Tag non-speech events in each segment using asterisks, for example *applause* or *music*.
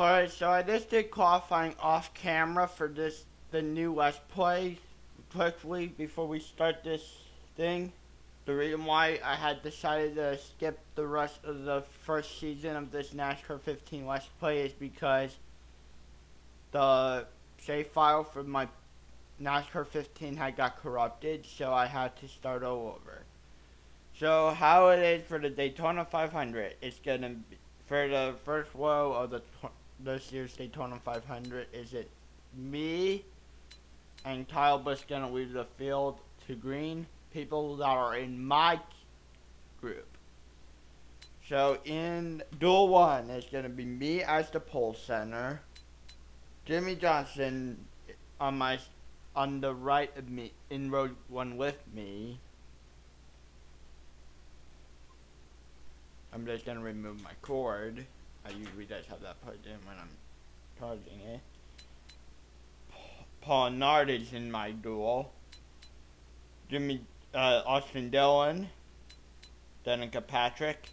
Alright, so I just did qualifying off camera for this, the new Let's Play, quickly before we start this thing. The reason why I had decided to skip the rest of the first season of this NASCAR 15 Let's Play is because the save file for my NASCAR 15 had got corrupted, so I had to start all over. So how it is for the Daytona 500, it's gonna be, for the first row of the this year's Daytona 500, is it me and Kyle Busch gonna leave the field to green? People that are in my group. So in duel one, it's gonna be me as the pole sitter, Jimmie Johnson uh, on my on the right of me in road one with me. I'm just gonna remove my cord. I usually just have that plugged in when I'm charging it. Paul Nardage in my duel. Jimmy uh, Austin Dillon. Danica Patrick.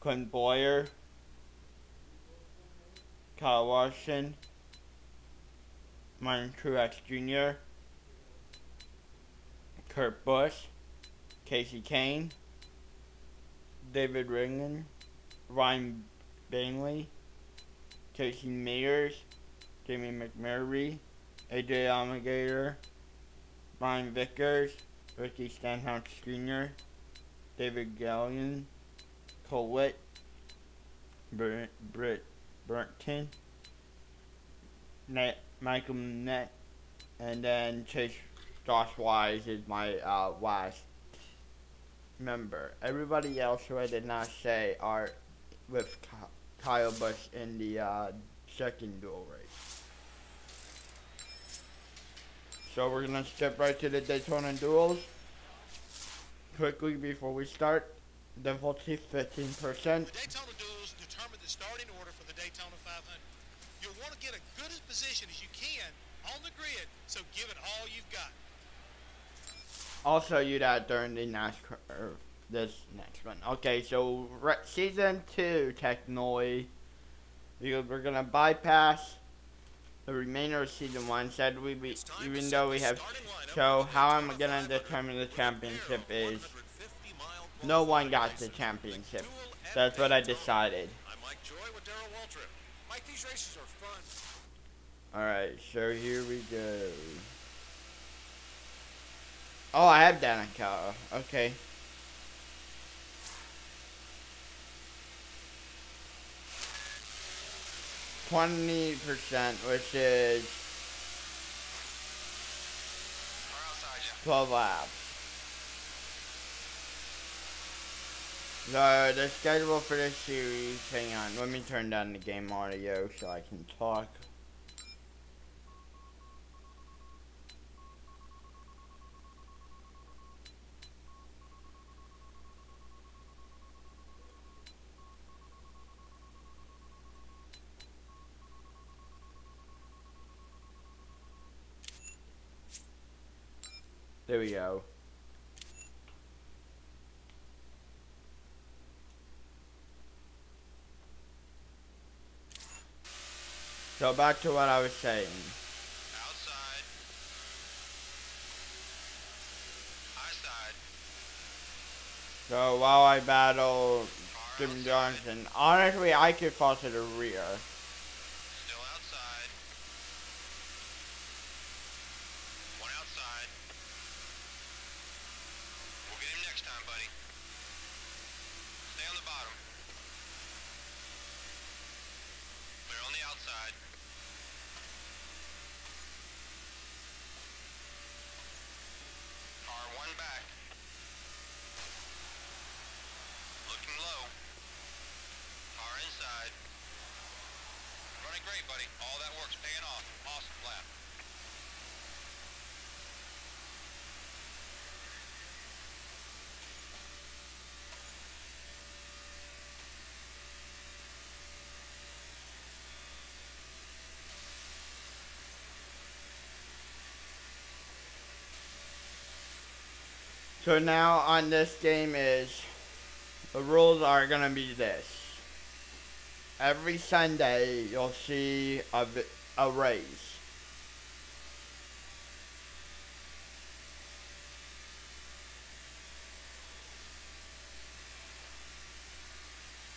Clint Bowyer. Kyle Larson. Martin Truex Jr. Kurt Busch. Kasey Kahne, David Ragan. Ryan Blaney. Casey Mears. Jamie McMurray. AJ Allmendinger. Brian Vickers. Ricky Stenhouse Jr. David Gilliland. Cole Whitt. Britt, Britt Burton. Net, Michael Annett. And then Chase Josh Wise is my uh, last member. Everybody else who I did not say are with Kyle Busch in the uh, second duel race. So we're gonna step right to the Daytona duels. Quickly before we start, the difficulty 15%. The Daytona duels determine the starting order for the Daytona 500. You'll want to get a good position as you can on the grid, so give it all you've got. I'll show you that during the NASCAR, this next one. Okay, so season two technically, because we're gonna bypass the remainder of season one. Said we be, even though we have so how I'm gonna determine the championship is no one got the championship. That's what I decided. Alright, so here we go. Oh, I have Danica. Okay. Twenty percent, which is twelve laps. So the schedule for this series, hang on, let me turn down the game audio so I can talk. There we go. So back to what I was saying. Outside. High side. So while I battle Jim Johnson, honestly I could fall to the rear. great, buddy. All that work's paying off. Awesome lap. So now on this game is the rules are gonna be this. every Sunday you'll see a, a race.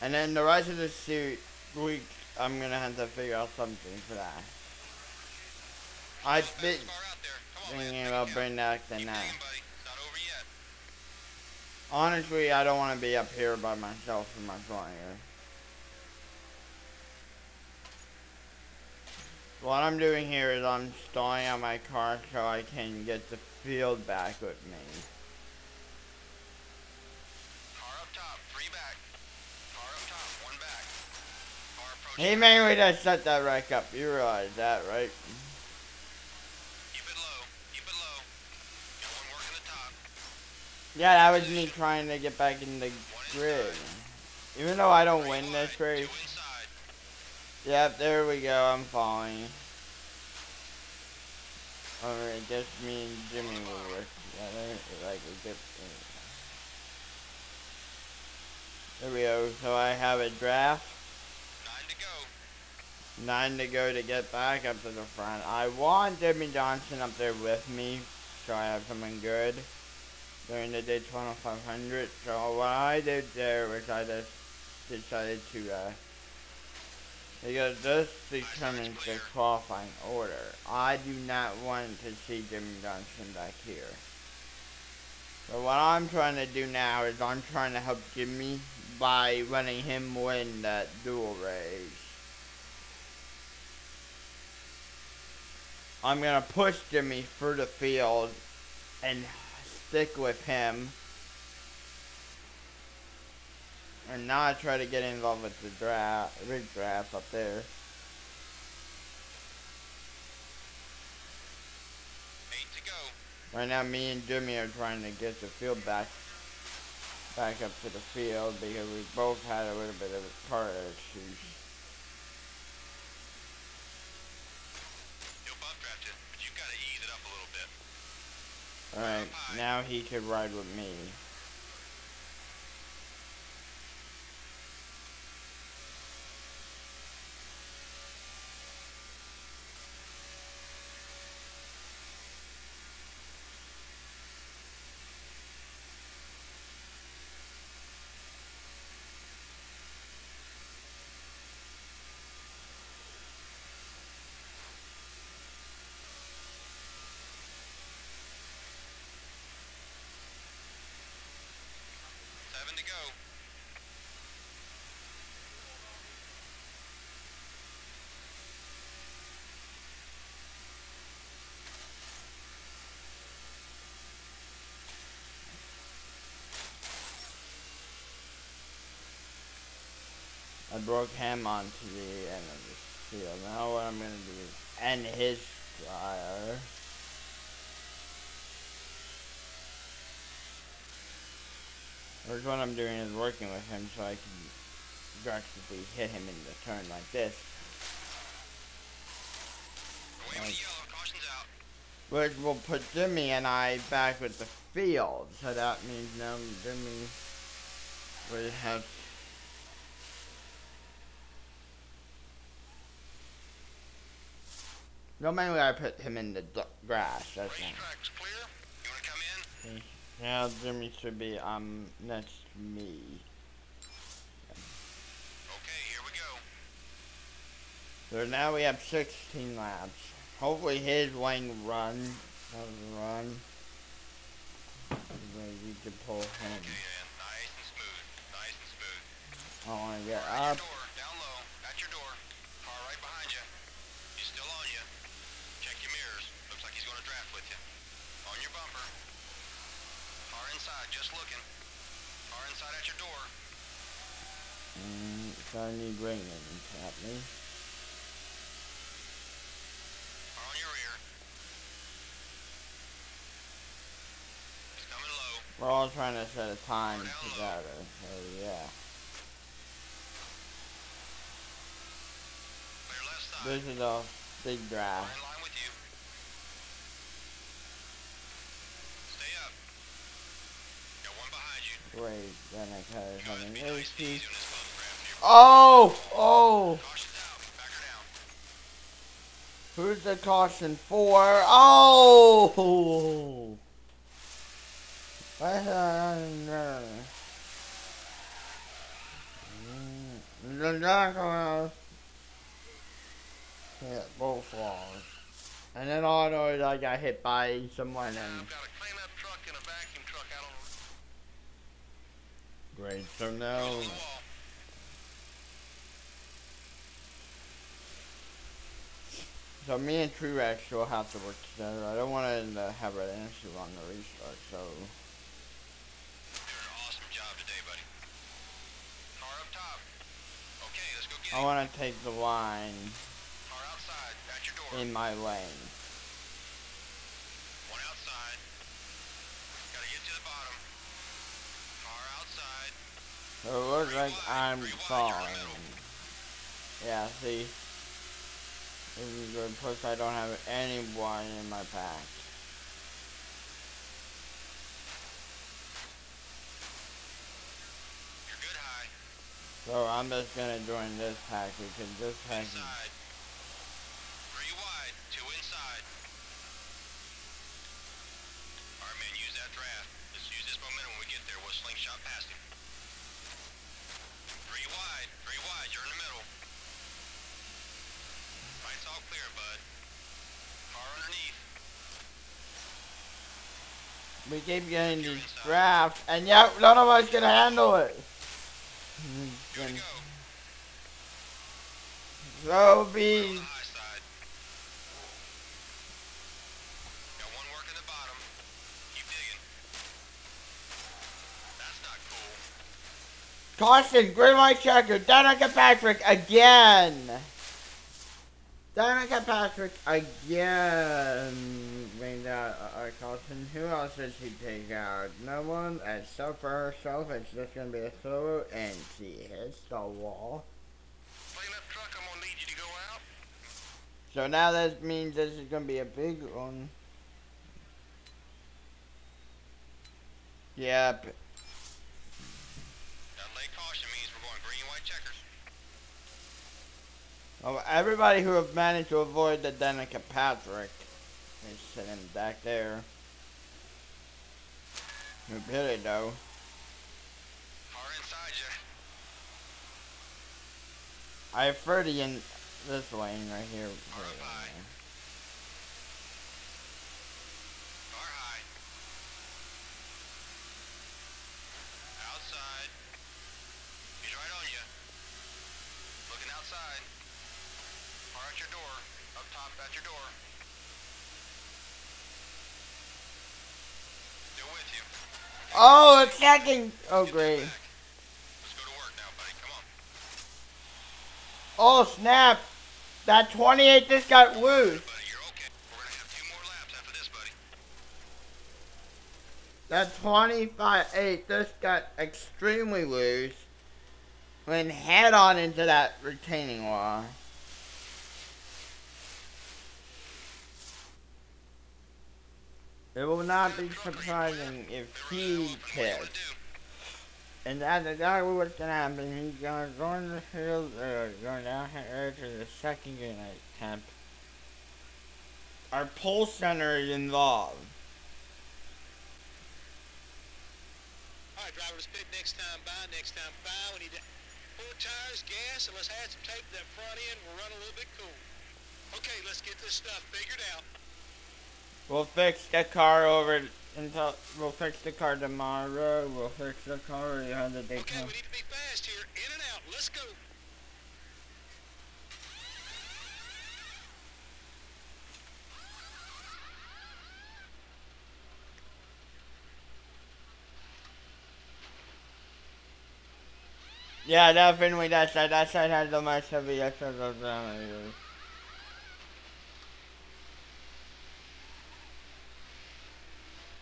And then the rest of the suit week, I'm gonna have to figure out something for that. I've been Far out there. Come thinking about bringing that Keep than that. playing, buddy. It's not over yet. Honestly, I don't want to be up here by myself in my flyer. What I'm doing here is I'm stalling out my car so I can get the field back with me. Car up top, three back. Car up top, one back. Car. He me just set that wreck up. You realize that, right? Keep it low. Keep it low. Got one working the top. Yeah, that was me trying to get back in the grid. Even though I don't win this race. Yep, there we go. I'm falling. Alright, just me and Jimmy will work together. Like a good. There we go. So I have a draft. Nine to go. Nine to go to get back up to the front. I want Jimmie Johnson up there with me, so I have someone good during the Daytona 500. So what I did there was I just decided to, uh, because this determines the qualifying order. I do not want to see Jimmie Johnson back here. So what I'm trying to do now is I'm trying to help Jimmy by letting him win that duel race. I'm gonna push Jimmy through the field and stick with him. And not try to get involved with the draft, big draft up there. Eight to go. Right now, me and Jimmy are trying to get the field back, back up to the field because we both had a little bit of a car issues. Now he could ride with me. Seven to go. I broke him onto the end of the field. Now what I'm gonna do is end his fire. First what I'm doing is working with him so I can drastically hit him in the turn like this. Away with Right. the yellow. Caution's out. Which will put Jimmy and I back with the field. So that means now Jimmy would have Normally I put him in the d- grass, that's all. Racetrack's clear. You want to come in? Now Jimmy should be um next to me. Okay, here we go. So now we have 16 laps. Hopefully his lane run doesn't run. We can pull him. Okay, then. Nice and smooth. Nice and smooth. I want to get up. your door. Down low. At your door. Car right behind you. He's still on you. Check your mirrors. Looks like he's going to draft with you. On your bumper. Inside. Just looking. Car inside at your door. Mm, so I need ringing at me. Car on your rear. He's coming low. We're all trying to set a time together. So yeah. Clear left side. This is a big Car draft. in line with you. Stay up. Got one behind you. Wait, then I Try to something be nice and risky. easy on this bump draft. You're Oh, oh. Caution's out. Back her down. Who's the caution for? Oh. Uh, They're not gonna hit both walls. And then all I know is I got hit by someone and I've got a cleanup truck and a vacuum truck out on great. So now. So me and Truex will have to work together. I don't want to have an issue on the restart, so awesome today, buddy. Car up top. Okay, let's go get I want to take the line Car outside. At your door. in my lane. One outside. Gotta get to the bottom. Car outside. So it looks like I'm Three wide, you're in the falling. Yeah, see? This is good. Plus I don't have anyone in my pack. You're good high. So I'm just gonna join this pack because this pack is Inside. Three wide. Two inside. Alright, man, use that draft. Let's use this momentum when we get there. We'll slingshot past him. Three wide. Three wide. You're in the middle. Right's all clear, bud. Car underneath. We keep getting these drafts, and yet none of us can handle it. So be caution, green light checker, Danica Patrick again. Danica Patrick again. Bring that uh, caution. Who else did she take out? No one except for herself. It's just gonna be a solo, and she hits the wall. Truck, I'm gonna need you to go out. So now that means this is gonna be a big one. Yep. That late caution means we're going green, white checkers. Oh, everybody who have managed to avoid the Danica Patrick is sitting back there. Who did it though? Car inside you. I have 30 in this lane right here. Alright, bye. Car high. Outside. He's right on you. Looking outside. Car at your door. Up top at your door. Still with you. Oh, it's second. Oh, great. Let's go to work now, buddy. Come on. Oh, snap. That 28 just got loose. Buddy, you're okay. We're gonna have two more laps after this, buddy. That 25 8 just got extremely loose. Went head on into that retaining wall. It will not be surprising if he pits. And that's exactly what's gonna happen. He's gonna go in the field, uh, or going down here to the second unit camp. Our pole sitter is involved. All right, driver, let's pick next time by, next time by. We need to four tires, gas, and let's add some tape to that front end. We'll run a little bit cool. Okay, let's get this stuff figured out. We'll fix the car over until we'll fix the car tomorrow. We'll fix the car the day. Okay, we need to be fast here. In and out. Let's go. Yeah, definitely that side. That side has the most heavy excess of damage. We'll fix the Okay, boys, fender. Nice bit. Like I said, we got a real good car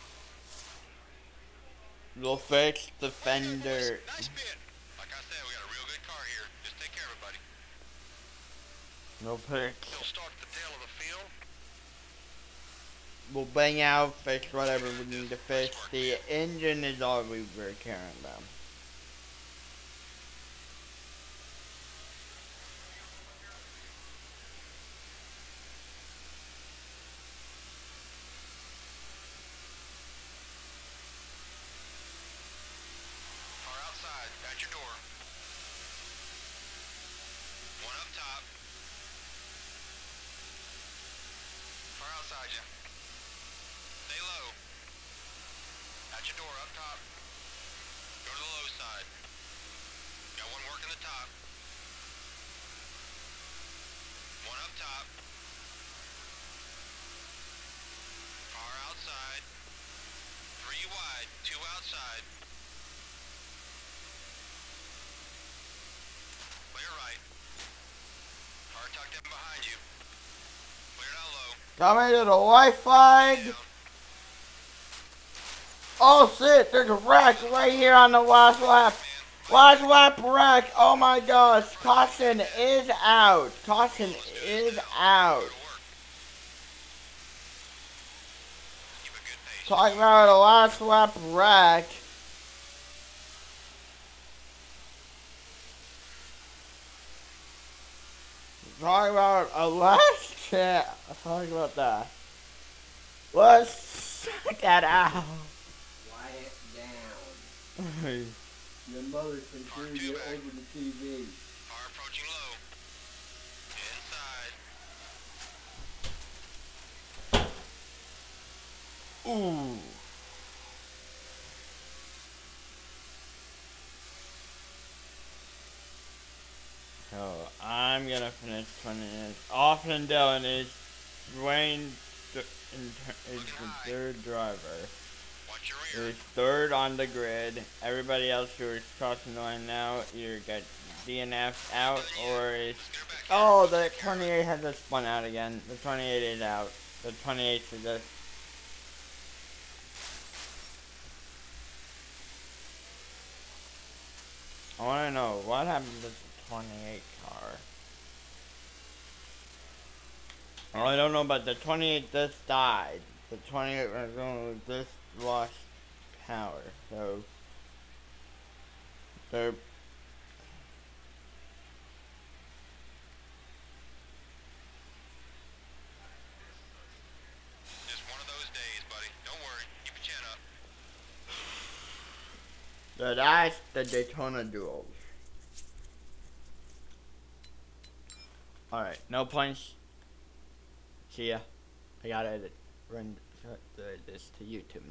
here. Just take care of it, buddy. We'll fix. Start at the tail of the field. We'll bang out, fix whatever we need to fix. The engine is all we were caring about. inside you. Stay low. At your door, up top. Go to the low side. Got one working the top. One up top. Car outside. Three wide, two outside. Clear right. Car tucked in behind you. Clear down low. Coming to the white flag. Oh shit, there's a wreck right here on the last lap. Last lap wreck. Oh my gosh. Caution is out. Caution is out. Talking about a last lap wreck. Talking about a last chance. Talking about that. Let's *laughs* check that out. Quiet down. Your mother can hear you over the TV. Car approaching low. Inside. Ooh. So I'm gonna finish 20 minutes. Austin Dillon is Dwayne th- is the third driver. Watch your rear. Is third on the grid. Everybody else who is crossing the line now either got DNF out or is Oh, the 28 has just spun out again. The 28 is out. The 28 is just. I want to know what happened to the 28 Oh, I don't know, but the 28 just died. The 28 was going just lost power. So. They're Just one of those days, buddy. Don't worry. Keep your chin up. So that's the Daytona duels. Alright, no points. See ya. I gotta edit, run uh, this to YouTube now.